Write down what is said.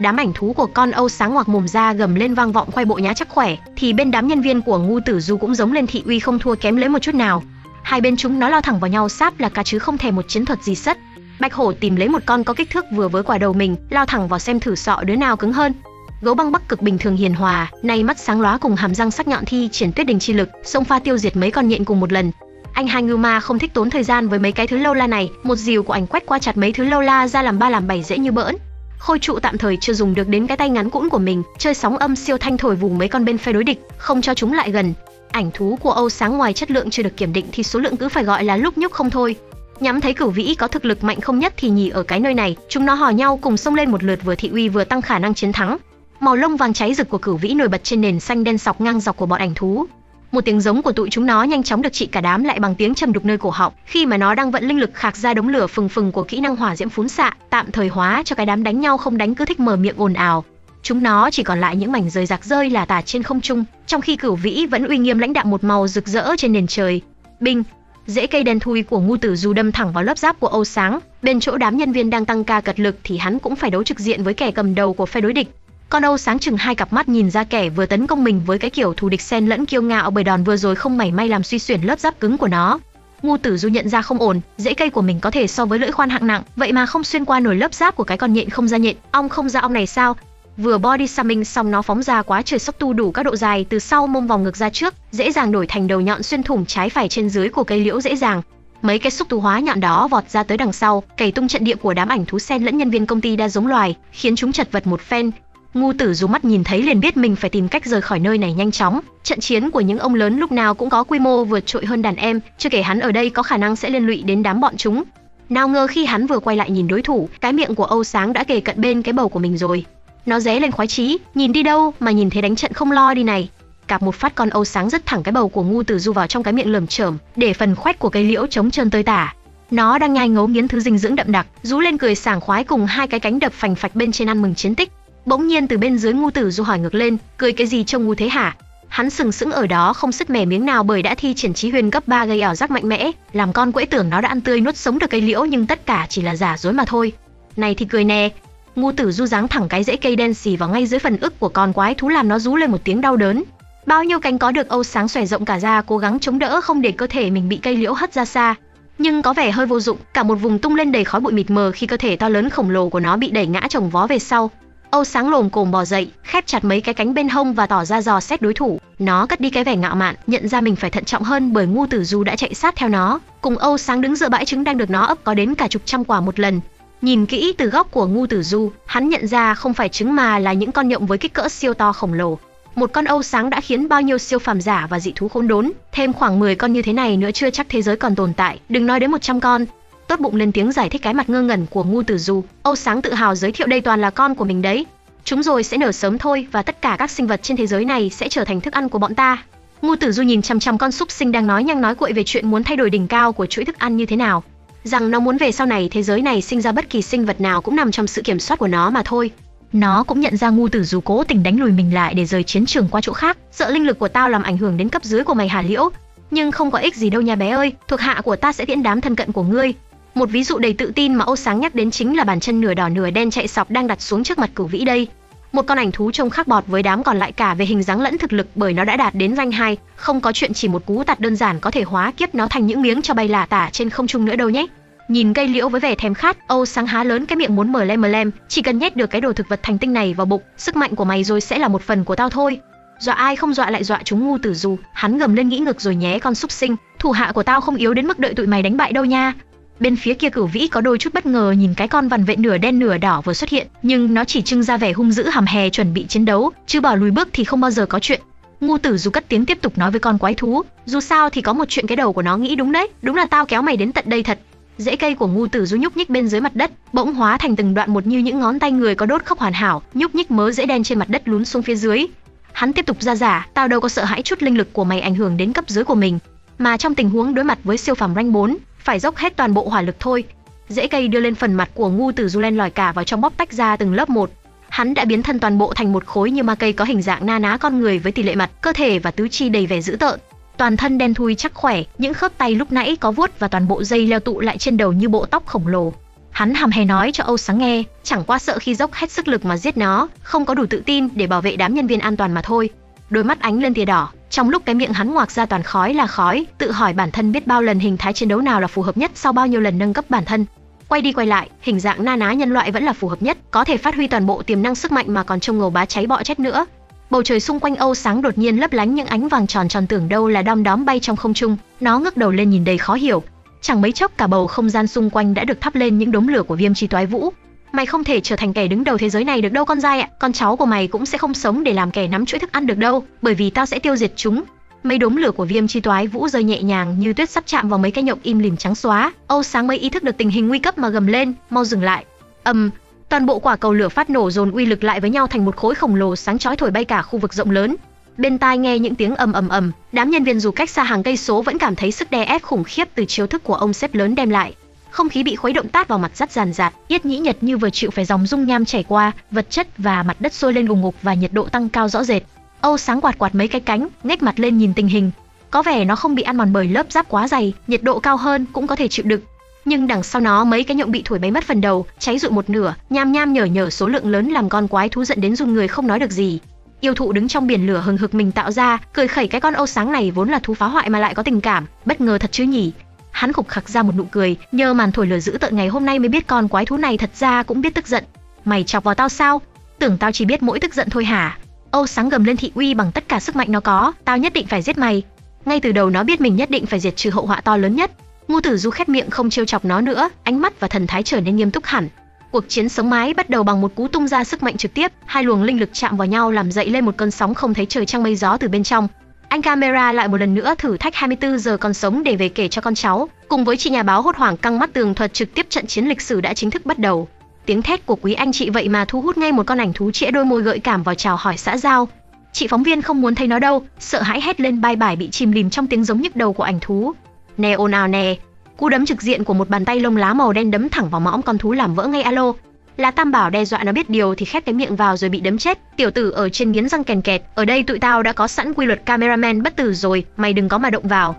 Đám ảnh thú của con Âu sáng ngoạc mồm ra gầm lên vang vọng quay bộ nhá chắc khỏe, thì bên đám nhân viên của ngu tử du cũng giống lên thị uy không thua kém lấy một chút nào. Hai bên chúng nó lao thẳng vào nhau sáp là cá chứ không thèm một chiến thuật gì sất. Bạch hổ tìm lấy một con có kích thước vừa với quả đầu mình, lao thẳng vào xem thử sọ đứa nào cứng hơn. Gấu băng bắc cực bình thường hiền hòa, nay mắt sáng lóa cùng hàm răng sắc nhọn thi triển tuyết đình chi lực, xông pha tiêu diệt mấy con nhện cùng một lần. Anh hai ngưu ma không thích tốn thời gian với mấy cái thứ lâu la này, một dìu của ảnh quét qua chặt mấy thứ lâu la ra làm ba làm bảy dễ như bỡn. Khôi trụ tạm thời chưa dùng được đến cái tay ngắn cũn của mình, chơi sóng âm siêu thanh thổi vù mấy con bên phe đối địch, không cho chúng lại gần. Ảnh thú của Âu sáng ngoài chất lượng chưa được kiểm định thì số lượng cứ phải gọi là lúc nhúc không thôi. Nhắm thấy cửu vĩ có thực lực mạnh không nhất thì nhì ở cái nơi này, chúng nó hò nhau cùng xông lên một lượt vừa thị uy vừa tăng khả năng chiến thắng. Màu lông vàng cháy rực của cửu vĩ nổi bật trên nền xanh đen sọc ngang dọc của bọn ảnh thú. Một tiếng giống của tụi chúng nó nhanh chóng được trị cả đám lại bằng tiếng trầm đục nơi cổ họng, khi mà nó đang vận linh lực khạc ra đống lửa phừng phừng của kỹ năng hỏa diễm phún xạ, tạm thời hóa cho cái đám đánh nhau không đánh cứ thích mở miệng ồn ào. Chúng nó chỉ còn lại những mảnh rời rạc rơi là tả trên không trung, trong khi cửu vĩ vẫn uy nghiêm lãnh đạo một màu rực rỡ trên nền trời. Binh, dễ cây đen thui của ngu tử du đâm thẳng vào lớp giáp của Âu Sáng, bên chỗ đám nhân viên đang tăng ca cật lực thì hắn cũng phải đấu trực diện với kẻ cầm đầu của phe đối địch. Con Âu sáng chừng hai cặp mắt nhìn ra kẻ vừa tấn công mình với cái kiểu thù địch xen lẫn kiêu ngạo bởi đòn vừa rồi không mảy may làm suy xuyển lớp giáp cứng của nó. Ngu Tử Du nhận ra không ổn, rễ cây của mình có thể so với lưỡi khoan hạng nặng, vậy mà không xuyên qua nổi lớp giáp của cái con nhện không ra nhện, ong không ra ong này sao? Vừa body slamming xong nó phóng ra quá trời sốc tu đủ các độ dài từ sau mông vòng ngược ra trước, dễ dàng đổi thành đầu nhọn xuyên thủng trái phải trên dưới của cây liễu dễ dàng. Mấy cái xúc tu hóa nhọn đó vọt ra tới đằng sau, cày tung trận địa của đám ảnh thú sen lẫn nhân viên công ty đa giống loài, khiến chúng chật vật một phen, Ngu Tử Du mắt nhìn thấy liền biết mình phải tìm cách rời khỏi nơi này nhanh chóng. Trận chiến của những ông lớn lúc nào cũng có quy mô vượt trội hơn đàn em, chưa kể hắn ở đây có khả năng sẽ liên lụy đến đám bọn chúng. Nào ngờ khi hắn vừa quay lại nhìn đối thủ, cái miệng của Âu Sáng đã kề cận bên cái bầu của mình rồi. Nó ré lên khoái chí, nhìn đi đâu mà nhìn thấy đánh trận không lo đi này. Cạp một phát con Âu Sáng rất thẳng cái bầu của Ngu Tử Du vào trong cái miệng lởm chởm, để phần khoách của cây liễu chống trơn tơi tả. Nó đang nhai ngấu nghiến thứ dinh dưỡng đậm đặc, rú lên cười sảng khoái cùng hai cái cánh đập phành phạch bên trên ăn mừng chiến tích. Bỗng nhiên từ bên dưới ngu tử du hỏi ngược lên, cười cái gì trông ngu thế hả? Hắn sừng sững ở đó không sứt mẻ miếng nào bởi đã thi triển trí huyền cấp 3 gây ảo giác mạnh mẽ, làm con quẫy tưởng nó đã ăn tươi nuốt sống được cây liễu nhưng tất cả chỉ là giả dối mà thôi. Này thì cười nè. Ngu tử du giáng thẳng cái rễ cây đen xì vào ngay dưới phần ức của con quái thú làm nó rú lên một tiếng đau đớn. Bao nhiêu cánh có được Âu sáng xòe rộng cả ra cố gắng chống đỡ không để cơ thể mình bị cây liễu hất ra xa, nhưng có vẻ hơi vô dụng, cả một vùng tung lên đầy khói bụi mịt mờ khi cơ thể to lớn khổng lồ của nó bị đẩy ngã chồng vó về sau. Âu sáng lồm cồm bò dậy, khép chặt mấy cái cánh bên hông và tỏ ra dò xét đối thủ. Nó cất đi cái vẻ ngạo mạn, nhận ra mình phải thận trọng hơn bởi ngu tử du đã chạy sát theo nó. Cùng Âu sáng đứng giữa bãi trứng đang được nó ấp có đến cả chục trăm quả một lần. Nhìn kỹ từ góc của ngu tử du, hắn nhận ra không phải trứng mà là những con nhộng với kích cỡ siêu to khổng lồ. Một con Âu sáng đã khiến bao nhiêu siêu phàm giả và dị thú khốn đốn, thêm khoảng 10 con như thế này nữa chưa chắc thế giới còn tồn tại, đừng nói đến 100 con tốt bụng lên tiếng giải thích cái mặt ngơ ngẩn của ngu tử du âu sáng tự hào giới thiệu đây toàn là con của mình đấy. Chúng rồi sẽ nở sớm thôi và tất cả các sinh vật trên thế giới này sẽ trở thành thức ăn của bọn ta. Ngu tử du nhìn chăm chăm con súc sinh đang nói nhăng nói cuội về chuyện muốn thay đổi đỉnh cao của chuỗi thức ăn như thế nào. Rằng nó muốn về sau này thế giới này sinh ra bất kỳ sinh vật nào cũng nằm trong sự kiểm soát của nó mà thôi. Nó cũng nhận ra ngu tử du cố tình đánh lùi mình lại để rời chiến trường qua chỗ khác. Sợ linh lực của tao làm ảnh hưởng đến cấp dưới của mày hà liễu? Nhưng không có ích gì đâu nha bé ơi. Thuộc hạ của ta sẽ tiễn đám thân cận của ngươi một ví dụ đầy tự tin mà Âu Sáng nhắc đến chính là bàn chân nửa đỏ nửa đen chạy sọc đang đặt xuống trước mặt Cửu Vĩ đây. Một con ảnh thú trông khác bọt với đám còn lại cả về hình dáng lẫn thực lực bởi nó đã đạt đến danh hai, không có chuyện chỉ một cú tạt đơn giản có thể hóa kiếp nó thành những miếng cho bay lả tả trên không trung nữa đâu nhé. Nhìn cây liễu với vẻ thèm khát, Âu Sáng há lớn cái miệng muốn mở lem lem, chỉ cần nhét được cái đồ thực vật thành tinh này vào bụng, sức mạnh của mày rồi sẽ là một phần của tao thôi. Dọa ai không dọa lại dọa chúng ngu tử dù, hắn gầm lên nghĩ ngực rồi nhé con súc sinh, thủ hạ của tao không yếu đến mức đợi tụi mày đánh bại đâu nha. Bên phía kia Cửu Vĩ có đôi chút bất ngờ nhìn cái con vằn vệ nửa đen nửa đỏ vừa xuất hiện, nhưng nó chỉ trưng ra vẻ hung dữ hầm hè chuẩn bị chiến đấu, chứ bỏ lùi bước thì không bao giờ có chuyện. Ngu Tử dù cất tiếng tiếp tục nói với con quái thú, dù sao thì có một chuyện cái đầu của nó nghĩ đúng đấy, đúng là tao kéo mày đến tận đây thật. Rễ cây của ngu tử du nhúc nhích bên dưới mặt đất, bỗng hóa thành từng đoạn một như những ngón tay người có đốt khóc hoàn hảo, nhúc nhích mớ rễ đen trên mặt đất lún xuống phía dưới. Hắn tiếp tục ra giả, tao đâu có sợ hãi chút linh lực của mày ảnh hưởng đến cấp dưới của mình, mà trong tình huống đối mặt với siêu phàm rank 4, phải dốc hết toàn bộ hỏa lực thôi. dễ cây đưa lên phần mặt của ngu tử du len lòi cả vào trong bóc tách ra từng lớp một. Hắn đã biến thân toàn bộ thành một khối như ma cây có hình dạng na ná con người với tỷ lệ mặt, cơ thể và tứ chi đầy vẻ dữ tợn. Toàn thân đen thui chắc khỏe, những khớp tay lúc nãy có vuốt và toàn bộ dây leo tụ lại trên đầu như bộ tóc khổng lồ. Hắn hàm hè nói cho Âu Sáng nghe, chẳng qua sợ khi dốc hết sức lực mà giết nó, không có đủ tự tin để bảo vệ đám nhân viên an toàn mà thôi. Đôi mắt ánh lên tia đỏ, trong lúc cái miệng hắn ngoạc ra toàn khói là khói, tự hỏi bản thân biết bao lần hình thái chiến đấu nào là phù hợp nhất sau bao nhiêu lần nâng cấp bản thân. Quay đi quay lại, hình dạng na ná nhân loại vẫn là phù hợp nhất, có thể phát huy toàn bộ tiềm năng sức mạnh mà còn trông ngầu bá cháy bọ chết nữa. Bầu trời xung quanh Âu sáng đột nhiên lấp lánh những ánh vàng tròn tròn tưởng đâu là đom đóm bay trong không trung, nó ngước đầu lên nhìn đầy khó hiểu. Chẳng mấy chốc cả bầu không gian xung quanh đã được thắp lên những đốm lửa của Viêm Chi Toái Vũ. Mày không thể trở thành kẻ đứng đầu thế giới này được đâu con dai ạ, con cháu của mày cũng sẽ không sống để làm kẻ nắm chuỗi thức ăn được đâu, bởi vì tao sẽ tiêu diệt chúng. Mấy đốm lửa của Viêm Chi Toái Vũ rơi nhẹ nhàng như tuyết sắp chạm vào mấy cái nhộng im lìm trắng xóa. Âu Sáng mới ý thức được tình hình nguy cấp mà gầm lên, mau dừng lại. Ầm, um, toàn bộ quả cầu lửa phát nổ dồn uy lực lại với nhau thành một khối khổng lồ sáng chói thổi bay cả khu vực rộng lớn. Bên tai nghe những tiếng ầm ầm ầm, đám nhân viên dù cách xa hàng cây số vẫn cảm thấy sức đè ép khủng khiếp từ chiêu thức của ông sếp lớn đem lại. Không khí bị khuấy động tát vào mặt rất giàn giạt, yết nhĩ nhật như vừa chịu phải dòng dung nham chảy qua, vật chất và mặt đất sôi lên ùng ngục và nhiệt độ tăng cao rõ rệt. Âu sáng quạt quạt mấy cái cánh, nhếch mặt lên nhìn tình hình. Có vẻ nó không bị ăn mòn bởi lớp giáp quá dày, nhiệt độ cao hơn cũng có thể chịu đựng. Nhưng đằng sau nó mấy cái nhộng bị thổi bay mất phần đầu, cháy rụi một nửa, nham nham nhở nhở số lượng lớn làm con quái thú giận đến run người không nói được gì. Yêu thụ đứng trong biển lửa hừng hực mình tạo ra, cười khẩy cái con Âu sáng này vốn là thú phá hoại mà lại có tình cảm, bất ngờ thật chứ nhỉ. Hắn khục khặc ra một nụ cười, nhờ màn thổi lửa dữ tợn ngày hôm nay mới biết con quái thú này thật ra cũng biết tức giận. Mày chọc vào tao sao? Tưởng tao chỉ biết mỗi tức giận thôi hả? Âu sáng gầm lên thị uy bằng tất cả sức mạnh nó có, tao nhất định phải giết mày. Ngay từ đầu nó biết mình nhất định phải diệt trừ hậu họa to lớn nhất. Ngu Tử Du khép miệng không trêu chọc nó nữa, ánh mắt và thần thái trở nên nghiêm túc hẳn. Cuộc chiến sống mái bắt đầu bằng một cú tung ra sức mạnh trực tiếp, hai luồng linh lực chạm vào nhau làm dậy lên một cơn sóng không thấy trời trăng mây gió từ bên trong. Anh camera lại một lần nữa thử thách 24 giờ còn sống để về kể cho con cháu, cùng với chị nhà báo hốt hoảng căng mắt tường thuật trực tiếp trận chiến lịch sử đã chính thức bắt đầu. Tiếng thét của quý anh chị vậy mà thu hút ngay một con ảnh thú trĩa đôi môi gợi cảm vào chào hỏi xã giao. Chị phóng viên không muốn thấy nó đâu, sợ hãi hét lên bay bài bị chìm lìm trong tiếng giống nhức đầu của ảnh thú. Nè ồn ào nè, cú đấm trực diện của một bàn tay lông lá màu đen đấm thẳng vào mõm con thú làm vỡ ngay alo. Là Tam Bảo đe dọa nó biết điều thì khép cái miệng vào rồi bị đấm chết. Tiểu tử ở trên nghiến răng kèn kẹt, ở đây tụi tao đã có sẵn quy luật cameraman bất tử rồi, mày đừng có mà động vào.